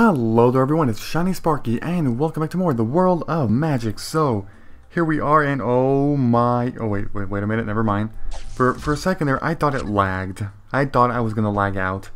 Hello there everyone, it's Shiny Sparky and welcome back to more the World of Magic. So, here we are and oh my... Oh wait, wait, wait a minute, never mind. For, for a second there, I thought it lagged. I thought I was gonna lag out.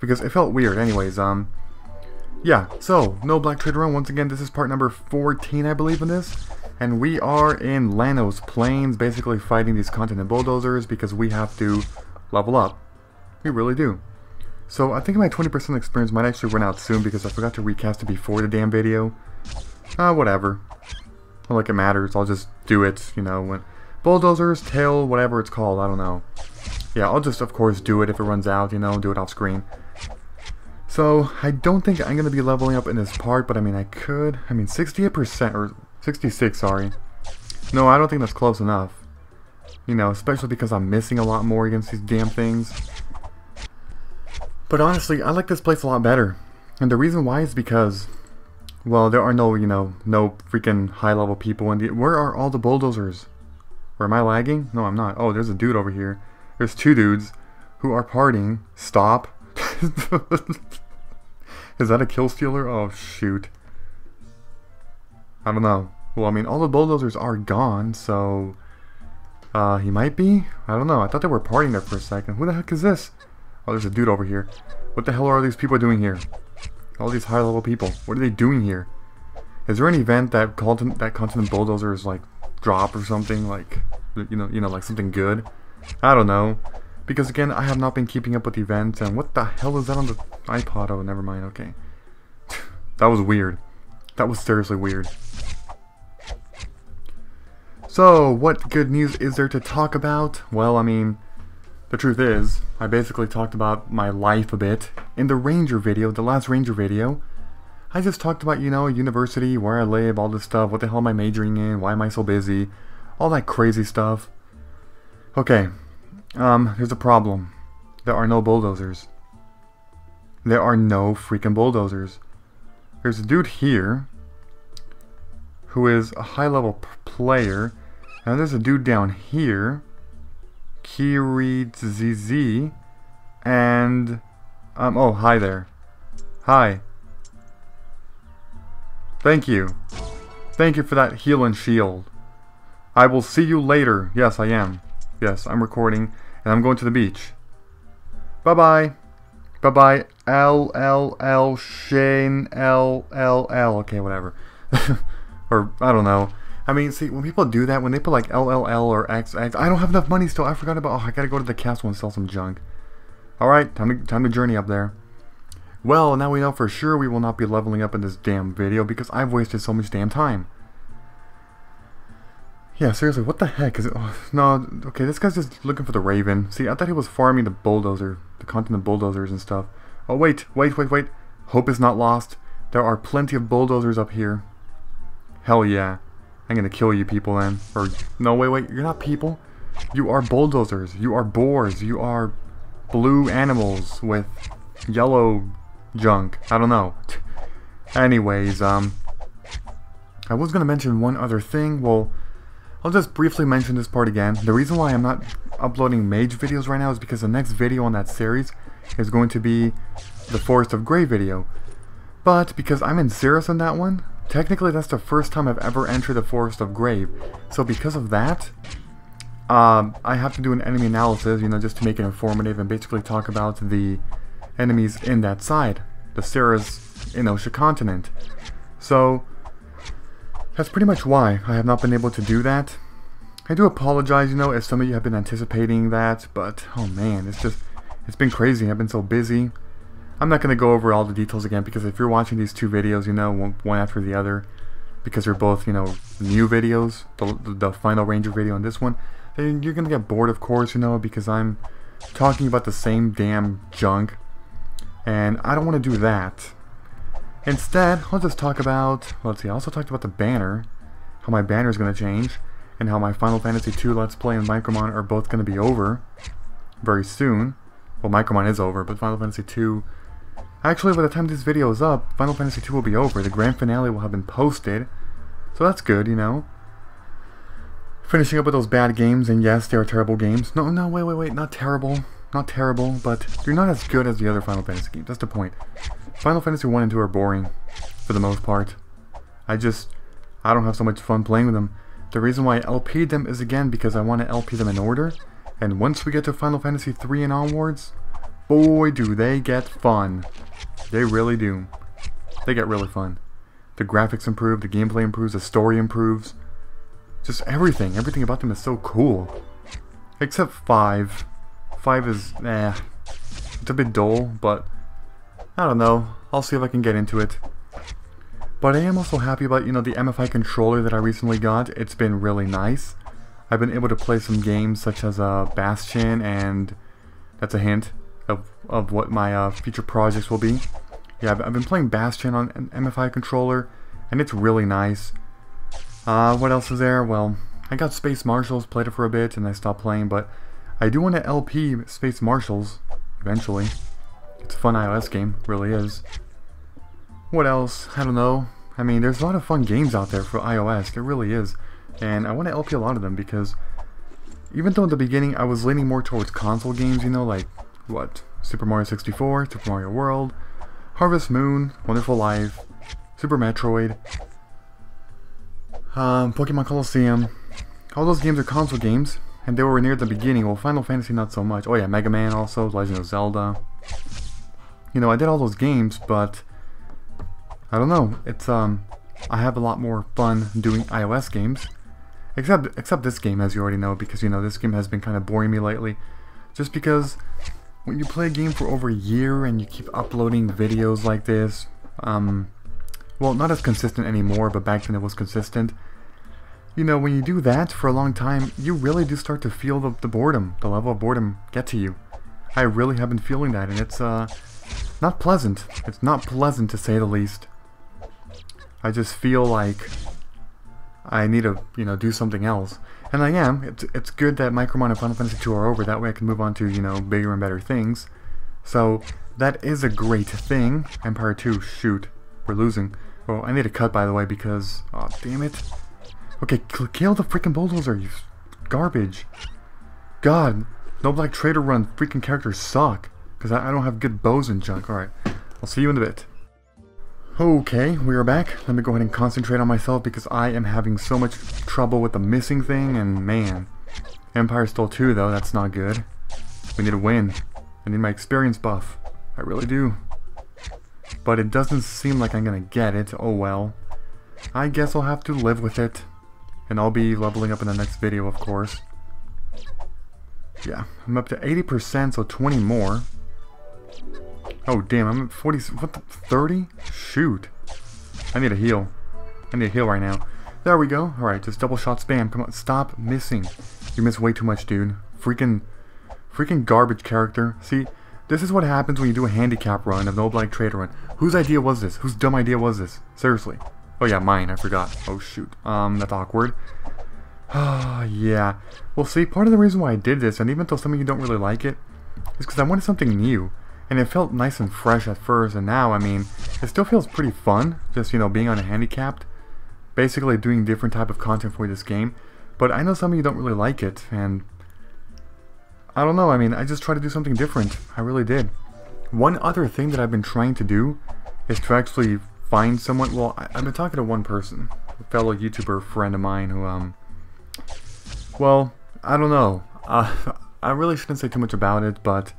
Because it felt weird anyways, um... Yeah, so, no Black Trader Run. Once again, this is part number 14, I believe, in this. And we are in Lanos Plains, basically fighting these continent bulldozers because we have to level up. We really do. So I think my 20% experience might actually run out soon because I forgot to recast it before the damn video. Ah, uh, whatever. Not like it matters, I'll just do it, you know, when... Bulldozers, tail, whatever it's called, I don't know. Yeah, I'll just, of course, do it if it runs out, you know, do it off screen. So, I don't think I'm going to be leveling up in this part, but I mean, I could. I mean, 68%, or 66, sorry. No, I don't think that's close enough. You know, especially because I'm missing a lot more against these damn things. But honestly, I like this place a lot better. And the reason why is because, well, there are no, you know, no freaking high-level people in the... Where are all the bulldozers? Or am I lagging? No, I'm not. Oh, there's a dude over here. There's two dudes who are partying. Stop. is that a kill stealer? Oh, shoot. I don't know. Well, I mean, all the bulldozers are gone, so... Uh, he might be? I don't know. I thought they were partying there for a second. Who the heck is this? Oh, there's a dude over here. What the hell are these people doing here? All these high-level people. What are they doing here? Is there an event that continent that continent bulldozers like drop or something like you know you know like something good? I don't know. Because again, I have not been keeping up with events and what the hell is that on the iPod? Oh, never mind. Okay. that was weird. That was seriously weird. So, what good news is there to talk about? Well, I mean, the truth is, I basically talked about my life a bit in the Ranger video, the last Ranger video. I just talked about, you know, university, where I live, all this stuff, what the hell am I majoring in, why am I so busy, all that crazy stuff. Okay, um, there's a problem. There are no bulldozers. There are no freaking bulldozers. There's a dude here who is a high-level player, and there's a dude down here ZZ, and, um, oh, hi there. Hi. Thank you. Thank you for that heal and shield. I will see you later. Yes, I am. Yes, I'm recording, and I'm going to the beach. Bye-bye. Bye-bye. L, L, L, Shane, L, L, L. Okay, whatever. or, I don't know. I mean, see, when people do that, when they put like LLL or XX, I don't have enough money still. I forgot about, oh, I gotta go to the castle and sell some junk. Alright, time to, time to journey up there. Well, now we know for sure we will not be leveling up in this damn video because I've wasted so much damn time. Yeah, seriously, what the heck is it? Oh, no, okay, this guy's just looking for the Raven. See, I thought he was farming the bulldozer, the continent bulldozers and stuff. Oh, wait, wait, wait, wait. Hope is not lost. There are plenty of bulldozers up here. Hell yeah. I'm gonna kill you people then. Or, no, wait, wait, you're not people. You are bulldozers. You are boars. You are blue animals with yellow junk. I don't know. Anyways, um, I was gonna mention one other thing. Well, I'll just briefly mention this part again. The reason why I'm not uploading mage videos right now is because the next video on that series is going to be the Forest of Grey video. But because I'm in Cirrus on that one, Technically, that's the first time I've ever entered the Forest of Grave. So because of that, um, I have to do an enemy analysis, you know, just to make it informative and basically talk about the enemies in that side, the Cirrus Inosha continent. So, that's pretty much why I have not been able to do that. I do apologize, you know, as some of you have been anticipating that, but, oh man, it's just, it's been crazy. I've been so busy. I'm not going to go over all the details again because if you're watching these two videos, you know, one, after the other, because they're both, you know, new videos, the, the final Ranger video and this one, then you're going to get bored, of course, you know, because I'm talking about the same damn junk, and I don't want to do that. Instead, I'll just talk about, let's see, I also talked about the banner, how my banner is going to change, and how my Final Fantasy II Let's Play and Micromon are both going to be over very soon. Well, Micromon is over, but Final Fantasy II Actually, by the time this video is up, Final Fantasy II will be over. The grand finale will have been posted. So that's good, you know. Finishing up with those bad games, and yes, they are terrible games. No, no, wait, wait, wait, not terrible. not terrible, but they're not as good as the other Final Fantasy games. That's the point. Final Fantasy 1 and 2 are boring, for the most part. I just, I don't have so much fun playing with them. The reason why I LP'd them is again because I want to LP them in order, and once we get to Final Fantasy 3 and onwards, boy do they get fun. They really do. They get really fun. The graphics improve, the gameplay improves, the story improves. Just everything. Everything about them is so cool. Except 5. 5 is, eh. It's a bit dull, but I don't know. I'll see if I can get into it. But I am also happy about, you know, the MFI controller that I recently got. It's been really nice. I've been able to play some games such as uh, Bastion and that's a hint of, of what my uh, future projects will be. Yeah, I've, I've, been playing Bastion on an MFI controller and it's really nice. Uh, what else is there? Well, I got Space Marshals, played it for a bit and I stopped playing, but I do want to LP Space Marshals eventually. It's a fun iOS game, really is. What else? I don't know. I mean, there's a lot of fun games out there for iOS, it really is. And I want to LP a lot of them because even though in the beginning I was leaning more towards console games, you know, like, what, Super Mario 64, Super Mario World, Harvest Moon, Wonderful Life, Super Metroid, um, Pokemon Colosseum, all those games are console games, and they were near the beginning, well Final Fantasy not so much, oh yeah, Mega Man also, Legend of Zelda, you know, I did all those games, but I don't know, it's, um, I have a lot more fun doing iOS games, Except, except this game, as you already know, because, you know, this game has been kind of boring me lately. Just because when you play a game for over a year and you keep uploading videos like this, um, well, not as consistent anymore, but back then it was consistent. You know, when you do that for a long time, you really do start to feel the, the boredom, the level of boredom get to you. I really have been feeling that, and it's, uh, not pleasant. It's not pleasant to say the least. I just feel like I need to, you know, do something else. And I am. It's, it's good that Micromon and Final Fantasy 2 are over. That way I can move on to, you know, bigger and better things. So, that is a great thing. Empire 2, shoot. We're losing. Oh, I need a cut, by the way, because... Oh, damn it. Okay, kill the freaking bulldozer, you garbage. God, no Black Trader run freaking characters suck. Because I, I don't have good bows and junk. Alright, I'll see you in a bit. Okay, we are back. Let me go ahead and concentrate on myself because I am having so much trouble with the missing thing, and man. Empire stole 2 though, that's not good. We need a win. I need my experience buff. I really do. But it doesn't seem like I'm gonna get it, oh well. I guess I'll have to live with it. And I'll be leveling up in the next video, of course. Yeah, I'm up to 80%, so 20 more. Oh, damn, I'm at 40, what the, 30? Shoot. I need a heal. I need a heal right now. There we go. Alright, just double shot spam. Come on, stop missing. You miss way too much, dude. Freaking, freaking garbage character. See, this is what happens when you do a handicap run of No Black Trader run. Whose idea was this? Whose dumb idea was this? Seriously. Oh yeah, mine, I forgot. Oh shoot. Um, that's awkward. Ah, yeah. Well see, part of the reason why I did this, and even though some of you don't really like it, is because I wanted something new. And it felt nice and fresh at first, and now, I mean, it still feels pretty fun, just, you know, being on a handicapped. Basically doing different type of content for this game. But I know some of you don't really like it, and... I don't know, I mean, I just tried to do something different. I really did. One other thing that I've been trying to do is to actually find someone... Well, I, have been talking to one person, a fellow YouTuber friend of mine who, um... Well, I don't know. Uh, I really shouldn't say too much about it, but...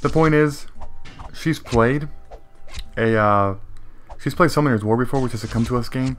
The point is, she's played a, uh, she's played Summoner's War before, which is a Com2uS game.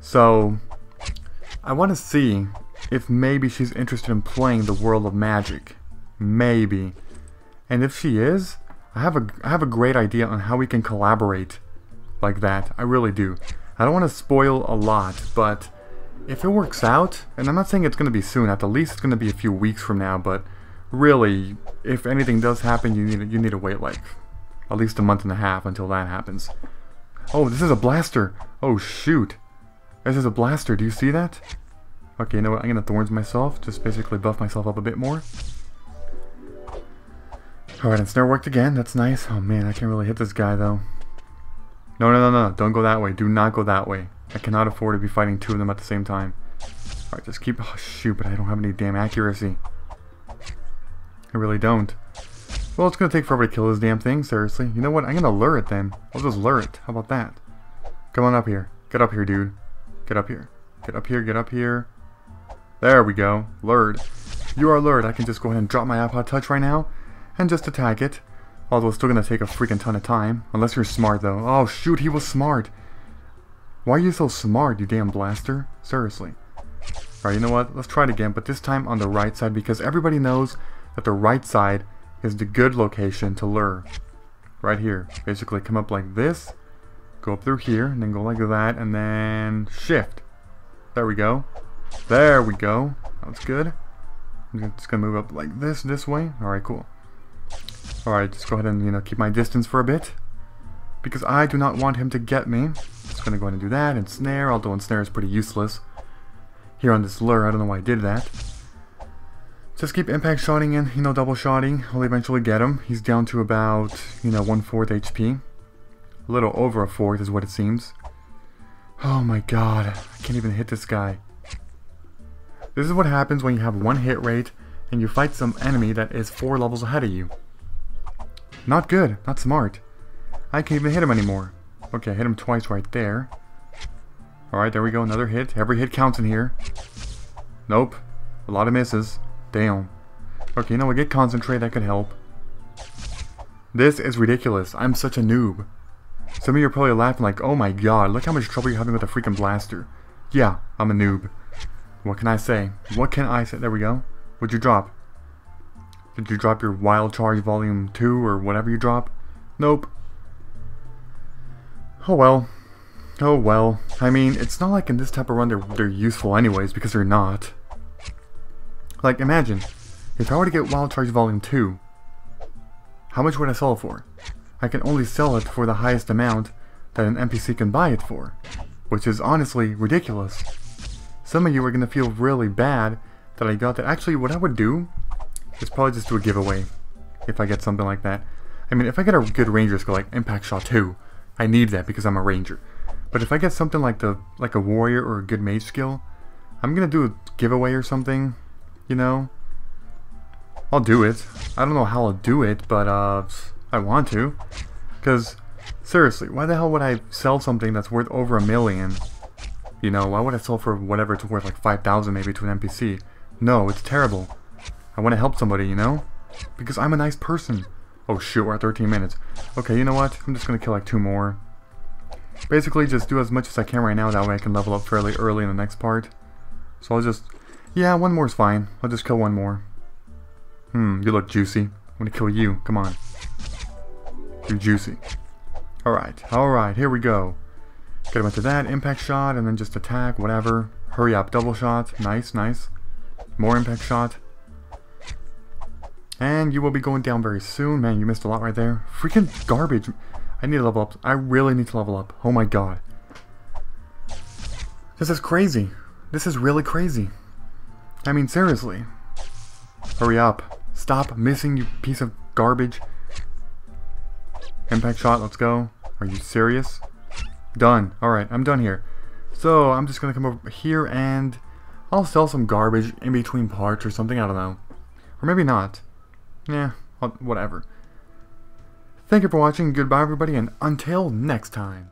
So, I want to see if maybe she's interested in playing the world of magic. Maybe. And if she is, I have a, I have a great idea on how we can collaborate like that. I really do. I don't want to spoil a lot, but if it works out, and I'm not saying it's going to be soon, at the least it's going to be a few weeks from now, but really, if anything does happen, you need you need to wait like at least a month and a half until that happens. Oh, this is a blaster. Oh shoot, this is a blaster. Do you see that? Okay, you know what? I'm gonna thorns myself. Just basically buff myself up a bit more. Alright, and snare worked again. That's nice. Oh man, I can't really hit this guy though. No, no, no, no. Don't go that way. Do not go that way. I cannot afford to be fighting two of them at the same time. Alright, just keep... Oh, shoot, but I don't have any damn accuracy. I really don't. Well, it's gonna take forever to kill this damn thing, seriously. You know what? I'm gonna lure it then. I'll just lure it. How about that? Come on up here. Get up here, dude. Get up here. Get up here, get up here. There we go. Lured. You are lured. I can just go ahead and drop my iPod Touch right now and just attack it. Although it's still gonna take a freaking ton of time. Unless you're smart, though. Oh, shoot, he was smart. Why are you so smart, you damn blaster? Seriously. Alright, you know what? Let's try it again, but this time on the right side because everybody knows that the right side is the good location to lure. Right here. Basically come up like this, go up through here, and then go like that, and then shift. There we go. There we go. That's good. I'm just gonna move up like this, this way. Alright, cool. Alright, just go ahead and, you know, keep my distance for a bit. Because I do not want him to get me. Just gonna go ahead and do that, and snare, although snare is pretty useless. Here on this lure, I don't know why I did that. Just keep impact shotting and, you know, double shotting. I'll eventually get him. He's down to about, you know, one-fourth HP. A little over a fourth is what it seems. Oh my god, I can't even hit this guy. This is what happens when you have one hit rate and you fight some enemy that is four levels ahead of you. Not good, not smart. I can't even hit him anymore. Okay, I hit him twice right there. Alright, there we go, another hit. Every hit counts in here. Nope. A lot of misses. Damn. Okay, you know what? Get concentrate. That could help. This is ridiculous. I'm such a noob. Some of you are probably laughing like, oh my god, look how much trouble you're having with a freaking blaster. Yeah, I'm a noob. What can I say? What can I say? There we go. What'd you drop? Did you drop your Wild Charge Volume 2 or whatever you drop? Nope. Oh well. Oh well. I mean, it's not like in this type of run they're, they're useful anyways, because they're not. Like, imagine, if I were to get Wild Charge Volume 2, how much would I sell it for? I can only sell it for the highest amount that an NPC can buy it for, which is honestly ridiculous. Some of you are going to feel really bad that I got that. Actually, what I would do is probably just do a giveaway if I get something like that. I mean, if I get a good ranger skill like Impact Shot 2, I need that because I'm a ranger. But if I get something like the like a warrior or a good mage skill, I'm gonna do a giveaway or something you know? I'll do it. I don't know how I'll do it, but uh, I want to. Because, seriously, why the hell would I sell something that's worth over a million? You know, why would I sell for whatever it's worth, like 5,000 maybe to an NPC? No, it's terrible. I want to help somebody, you know? Because I'm a nice person. Oh shoot, we're at 13 minutes. Okay, you know what? I'm just to kill like two more. Basically, just do as much as I can right now, that way I can level up fairly early in the next part. So I'll just yeah, one more's fine. I'll just kill one more. Hmm, you look juicy. I'm gonna kill you. Come on. You're juicy. Alright, alright, here we go. Get him into that, impact shot, and then just attack, whatever. Hurry up, double shot. Nice, nice. More impact shot. And you will be going down very soon. Man, you missed a lot right there. Freaking garbage. I need to level up. I really need to level up. Oh my god. This is crazy. This is really crazy. I mean, seriously. Hurry up. Stop missing, you piece of garbage. Impact shot, let's go. Are you serious? Done. Alright, I'm done here. So, I'm just gonna come over here and I'll sell some garbage in between parts or something, I don't know. Or maybe not. Yeah, whatever. Thank you for watching, goodbye everybody, and until next time.